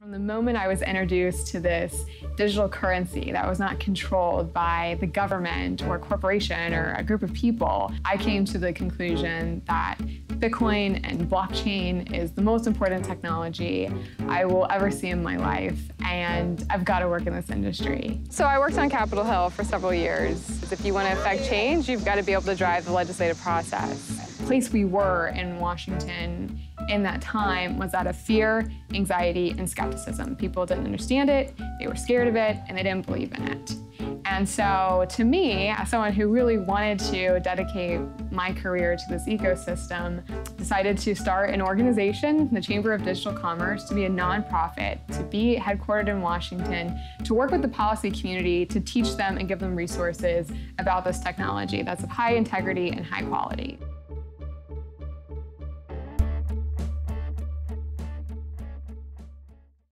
From the moment I was introduced to this digital currency that was not controlled by the government or corporation or a group of people, I came to the conclusion that Bitcoin and blockchain is the most important technology I will ever see in my life, and I've got to work in this industry. So I worked on Capitol Hill for several years. If you want to affect change, you've got to be able to drive the legislative process. The place we were in Washington in that time was that of fear, anxiety, and skepticism. People didn't understand it, they were scared of it, and they didn't believe in it. And so, to me, as someone who really wanted to dedicate my career to this ecosystem, decided to start an organization, the Chamber of Digital Commerce, to be a nonprofit, to be headquartered in Washington, to work with the policy community to teach them and give them resources about this technology that's of high integrity and high quality.